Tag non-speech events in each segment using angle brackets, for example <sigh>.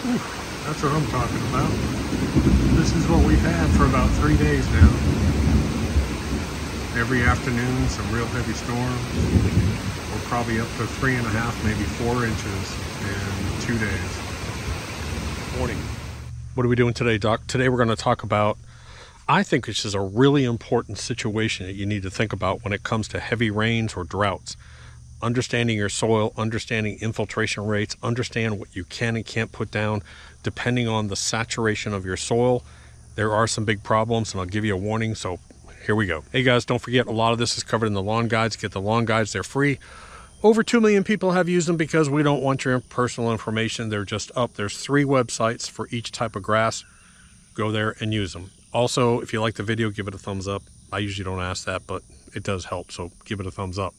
That's what I'm talking about. This is what we've had for about three days now. Every afternoon, some real heavy storms. We're probably up to three and a half, maybe four inches in two days. Morning. What are we doing today, Doc? Today we're going to talk about, I think this is a really important situation that you need to think about when it comes to heavy rains or droughts understanding your soil, understanding infiltration rates, understand what you can and can't put down depending on the saturation of your soil. There are some big problems and I'll give you a warning. So here we go. Hey guys, don't forget a lot of this is covered in the lawn guides. Get the lawn guides, they're free. Over 2 million people have used them because we don't want your personal information. They're just up. There's three websites for each type of grass. Go there and use them. Also, if you like the video, give it a thumbs up. I usually don't ask that, but it does help, so give it a thumbs up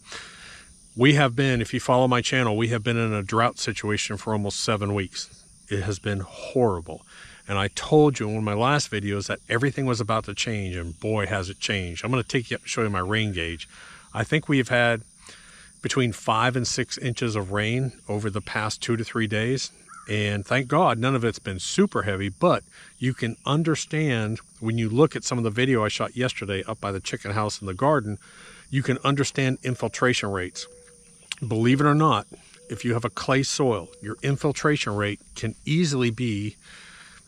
we have been, if you follow my channel, we have been in a drought situation for almost seven weeks. It has been horrible. And I told you in one of my last videos that everything was about to change, and boy, has it changed. I'm going to take you up show you my rain gauge. I think we've had between five and six inches of rain over the past two to three days. And thank God, none of it's been super heavy, but you can understand when you look at some of the video I shot yesterday up by the chicken house in the garden, you can understand infiltration rates believe it or not, if you have a clay soil, your infiltration rate can easily be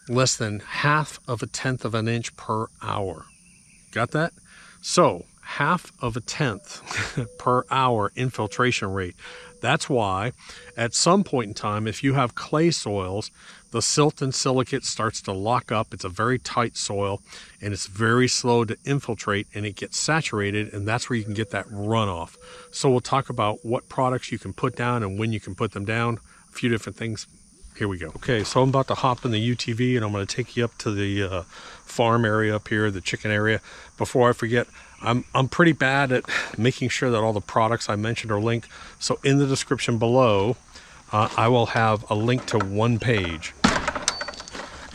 less than half of a tenth of an inch per hour. Got that? So half of a tenth <laughs> per hour infiltration rate. That's why at some point in time, if you have clay soils, the silt and silicate starts to lock up. It's a very tight soil and it's very slow to infiltrate and it gets saturated and that's where you can get that runoff. So we'll talk about what products you can put down and when you can put them down, a few different things. Here we go. Okay, so I'm about to hop in the UTV and I'm to take you up to the uh, farm area up here, the chicken area. Before I forget, I'm, I'm pretty bad at making sure that all the products I mentioned are linked. So in the description below, uh, I will have a link to one page.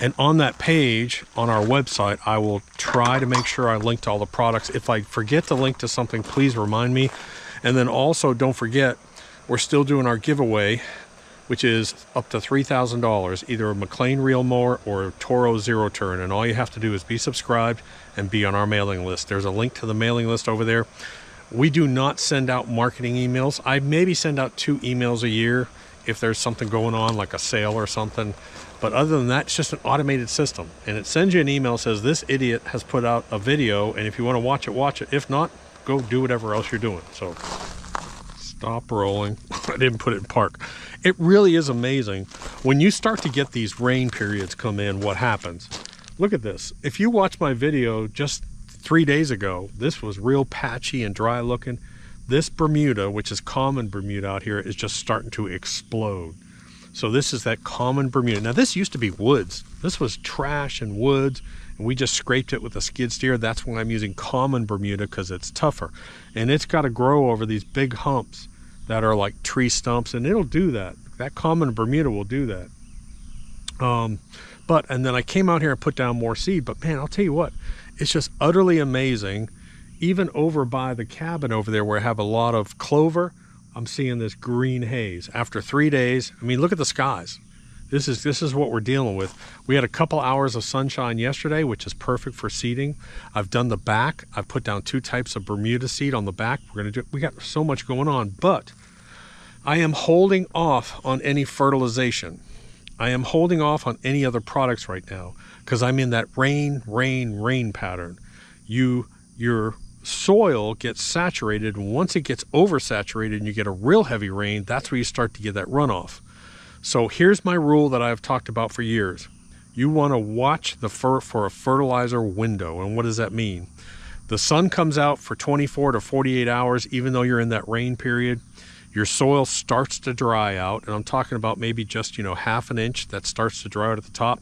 And on that page on our website, I will try to make sure I link to all the products. If I forget to link to something, please remind me. And then also don't forget, we're still doing our giveaway which is up to $3,000, either a McLane reel mower or a Toro zero turn. And all you have to do is be subscribed and be on our mailing list. There's a link to the mailing list over there. We do not send out marketing emails. I maybe send out two emails a year if there's something going on, like a sale or something. But other than that, it's just an automated system. And it sends you an email says, this idiot has put out a video. And if you want to watch it, watch it. If not, go do whatever else you're doing. So stop rolling. <laughs> I didn't put it in park. It really is amazing when you start to get these rain periods come in, what happens. Look at this. If you watch my video just three days ago, this was real patchy and dry looking. This Bermuda, which is common Bermuda out here, is just starting to explode. So this is that common Bermuda. Now this used to be woods. This was trash and woods and we just scraped it with a skid steer. That's why I'm using common Bermuda because it's tougher. And it's got to grow over these big humps that are like tree stumps and it'll do that. That common Bermuda will do that. Um, but, and then I came out here and put down more seed, but man, I'll tell you what, it's just utterly amazing. Even over by the cabin over there where I have a lot of clover, I'm seeing this green haze. After three days, I mean, look at the skies. This is this is what we're dealing with. We had a couple hours of sunshine yesterday, which is perfect for seeding. I've done the back. I've put down two types of Bermuda seed on the back. We're gonna do. We got so much going on, but I am holding off on any fertilization. I am holding off on any other products right now because I'm in that rain, rain, rain pattern. You, your soil gets saturated, and once it gets oversaturated and you get a real heavy rain, that's where you start to get that runoff. So here's my rule that I've talked about for years. You want to watch the for, for a fertilizer window. And what does that mean? The sun comes out for 24 to 48 hours, even though you're in that rain period. Your soil starts to dry out. And I'm talking about maybe just, you know, half an inch that starts to dry out at the top.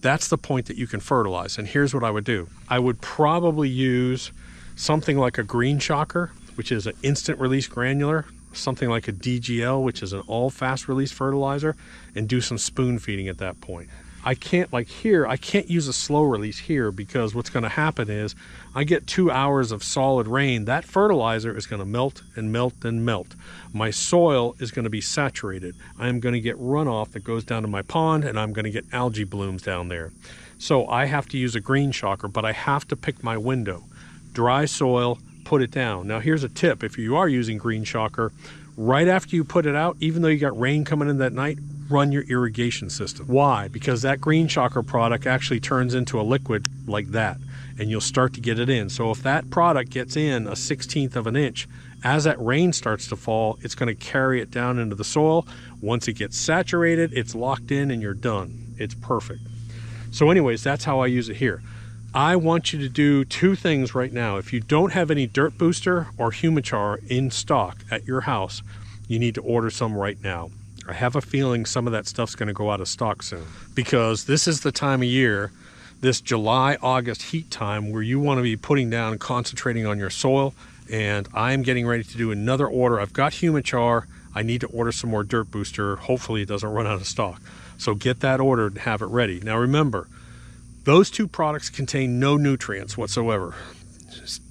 That's the point that you can fertilize. And here's what I would do. I would probably use something like a green shocker, which is an instant release granular something like a DGL, which is an all fast release fertilizer, and do some spoon feeding at that point. I can't like here, I can't use a slow release here because what's going to happen is I get two hours of solid rain. That fertilizer is going to melt and melt and melt. My soil is going to be saturated. I'm going to get runoff that goes down to my pond and I'm going to get algae blooms down there. So I have to use a green shocker, but I have to pick my window. Dry soil, put it down. Now here's a tip. If you are using green shocker, right after you put it out, even though you got rain coming in that night, run your irrigation system. Why? Because that green shocker product actually turns into a liquid like that and you'll start to get it in. So if that product gets in a 16th of an inch, as that rain starts to fall, it's going to carry it down into the soil. Once it gets saturated, it's locked in and you're done. It's perfect. So anyways, that's how I use it here. I want you to do two things right now. If you don't have any dirt booster or humichar in stock at your house, you need to order some right now. I have a feeling some of that stuff's going to go out of stock soon because this is the time of year, this July, August heat time where you want to be putting down and concentrating on your soil. And I'm getting ready to do another order. I've got Humichar. I need to order some more dirt booster. Hopefully it doesn't run out of stock. So get that ordered and have it ready. Now remember, those two products contain no nutrients whatsoever.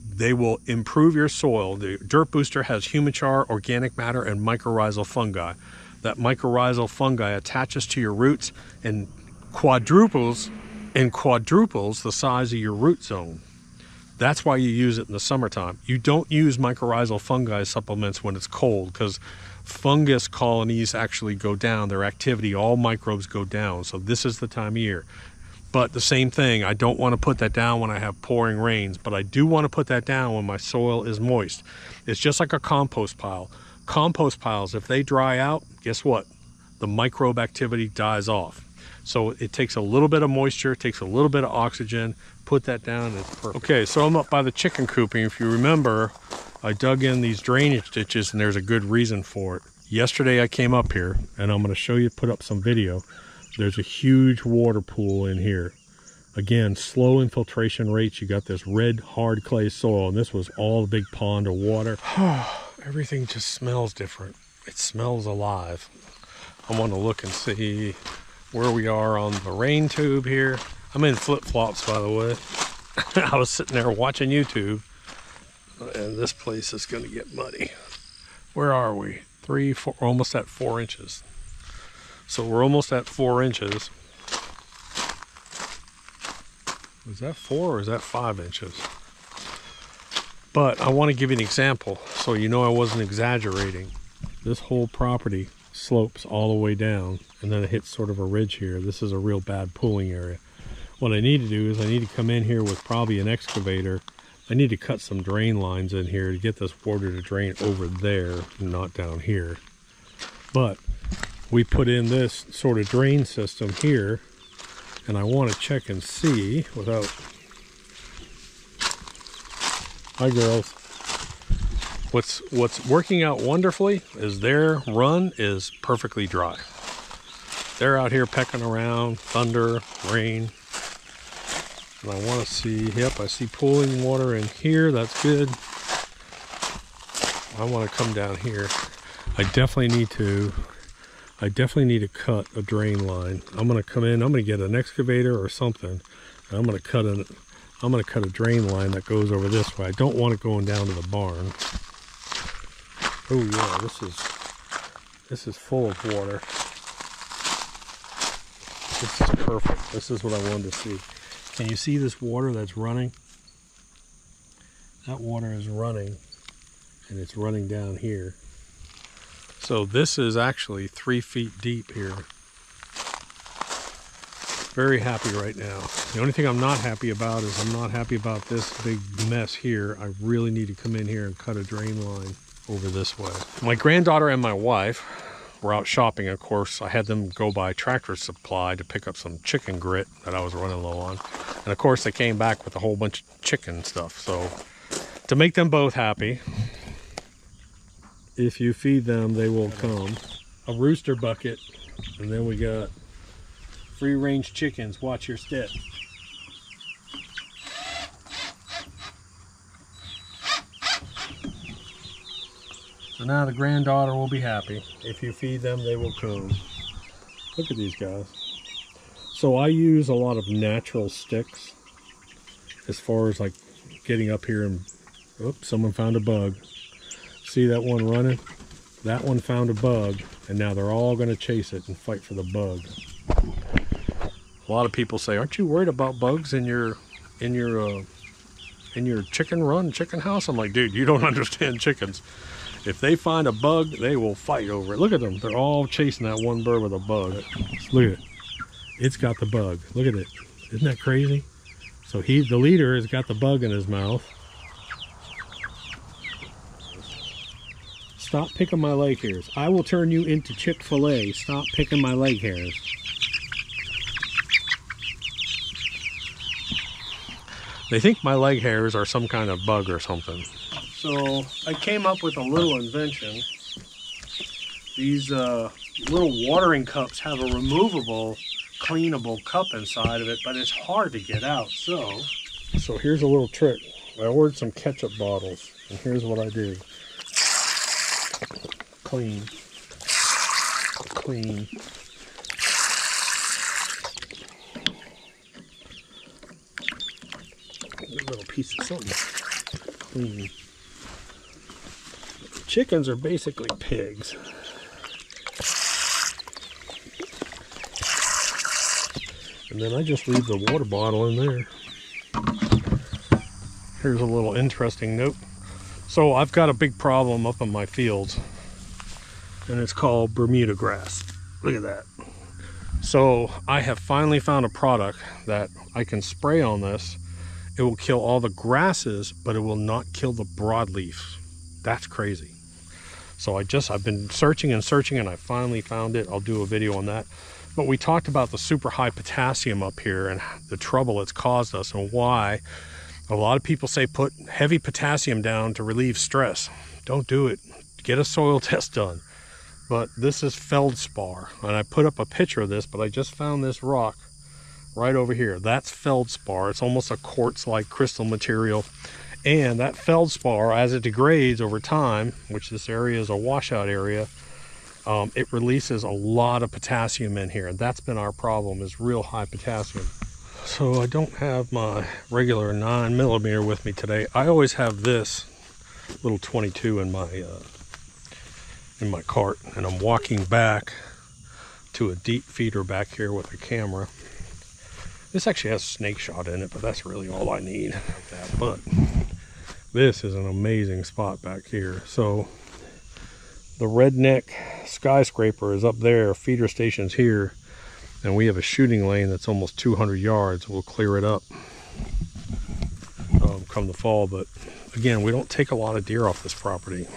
They will improve your soil. The Dirt Booster has Humichar, organic matter, and mycorrhizal fungi that mycorrhizal fungi attaches to your roots and quadruples and quadruples the size of your root zone. That's why you use it in the summertime. You don't use mycorrhizal fungi supplements when it's cold because fungus colonies actually go down. Their activity, all microbes go down. So this is the time of year. But the same thing, I don't want to put that down when I have pouring rains, but I do want to put that down when my soil is moist. It's just like a compost pile compost piles, if they dry out, guess what? The microbe activity dies off. So it takes a little bit of moisture, it takes a little bit of oxygen, put that down it's perfect. Okay, so I'm up by the chicken cooping. If you remember, I dug in these drainage ditches and there's a good reason for it. Yesterday I came up here and I'm gonna show you, put up some video. There's a huge water pool in here. Again, slow infiltration rates. You got this red hard clay soil and this was all a big pond of water. <sighs> everything just smells different. It smells alive. I want to look and see where we are on the rain tube here. I'm in flip-flops, by the way. <laughs> I was sitting there watching YouTube, and this place is going to get muddy. Where are we? Three, four, almost at four inches. So we're almost at four inches. Is that four or is that five inches? But I want to give you an example so you know I wasn't exaggerating. This whole property slopes all the way down and then it hits sort of a ridge here. This is a real bad pooling area. What I need to do is I need to come in here with probably an excavator. I need to cut some drain lines in here to get this water to drain over there, not down here. But we put in this sort of drain system here and I want to check and see without Hi girls. What's what's working out wonderfully is their run is perfectly dry. They're out here pecking around, thunder, rain. And I want to see, yep, I see pooling water in here. That's good. I want to come down here. I definitely need to, I definitely need to cut a drain line. I'm going to come in, I'm going to get an excavator or something. I'm going to cut an, I'm going to cut a drain line that goes over this way. I don't want it going down to the barn. Oh yeah, this is this is full of water. This is perfect. This is what I wanted to see. Can you see this water that's running? That water is running and it's running down here. So this is actually three feet deep here very happy right now. The only thing I'm not happy about is I'm not happy about this big mess here. I really need to come in here and cut a drain line over this way. My granddaughter and my wife were out shopping. Of course, I had them go by Tractor Supply to pick up some chicken grit that I was running low on. And of course, they came back with a whole bunch of chicken stuff. So to make them both happy, if you feed them, they will come. A rooster bucket, and then we got Free range chickens, watch your step. So now the granddaughter will be happy. If you feed them, they will come. Look at these guys. So I use a lot of natural sticks as far as like getting up here and, oops, someone found a bug. See that one running? That one found a bug and now they're all going to chase it and fight for the bug. A lot of people say, aren't you worried about bugs in your, in your, uh, in your chicken run, chicken house? I'm like, dude, you don't <laughs> understand chickens. If they find a bug, they will fight over it. Look at them. They're all chasing that one bird with a bug. Look at it. It's got the bug. Look at it. Isn't that crazy? So he, the leader, has got the bug in his mouth. Stop picking my leg hairs. I will turn you into Chick-fil-A. Stop picking my leg hairs. They think my leg hairs are some kind of bug or something. So I came up with a little invention. These uh, little watering cups have a removable cleanable cup inside of it, but it's hard to get out. So, so here's a little trick. I ordered some ketchup bottles, and here's what I do. Clean, clean. A little piece of something. Clean. Chickens are basically pigs. And then I just leave the water bottle in there. Here's a little interesting note. So I've got a big problem up in my fields and it's called Bermuda grass. Look at that. So I have finally found a product that I can spray on this. It will kill all the grasses, but it will not kill the broadleaf. That's crazy. So I just, I've been searching and searching and I finally found it. I'll do a video on that. But we talked about the super high potassium up here and the trouble it's caused us and why a lot of people say put heavy potassium down to relieve stress. Don't do it. Get a soil <laughs> test done. But this is feldspar. And I put up a picture of this, but I just found this rock right over here. That's feldspar. It's almost a quartz-like crystal material. And that feldspar, as it degrades over time, which this area is a washout area, um, it releases a lot of potassium in here and that's been our problem is real high potassium so I don't have my regular 9 millimeter with me today. I always have this little 22 in my uh, in my cart and I'm walking back to a deep feeder back here with a camera. This actually has snake shot in it but that's really all I need. But this is an amazing spot back here. So the redneck skyscraper is up there. Feeder stations here and we have a shooting lane that's almost 200 yards. We'll clear it up um, come the fall but again we don't take a lot of deer off this property.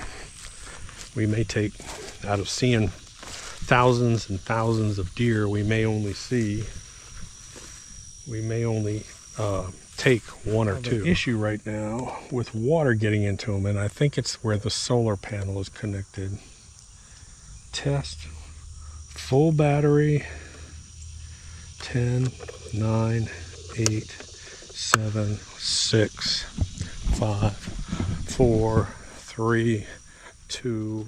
We may take out of seeing thousands and thousands of deer we may only see we may only uh, take one or two. issue right now with water getting into them, and I think it's where the solar panel is connected. Test full battery 10 9 8 7 6 5 4 3 2 1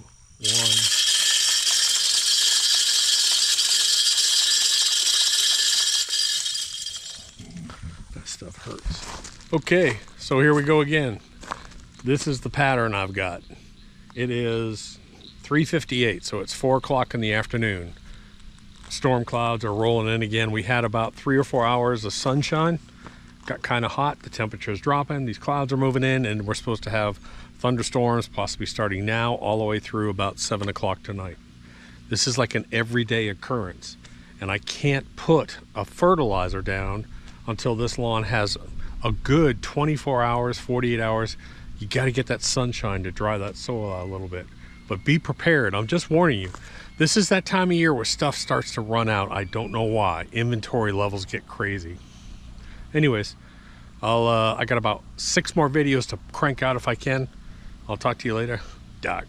that stuff hurts. Okay so here we go again. This is the pattern I've got. It is 3.58, so it's 4 o'clock in the afternoon. Storm clouds are rolling in again. We had about three or four hours of sunshine. Got kind of hot, the temperature is dropping, these clouds are moving in, and we're supposed to have thunderstorms possibly starting now all the way through about 7 o'clock tonight. This is like an everyday occurrence, and I can't put a fertilizer down until this lawn has a good 24 hours, 48 hours. You got to get that sunshine to dry that soil out a little bit but be prepared. I'm just warning you. This is that time of year where stuff starts to run out. I don't know why. Inventory levels get crazy. Anyways, I'll uh, I got about six more videos to crank out if I can. I'll talk to you later. Doc.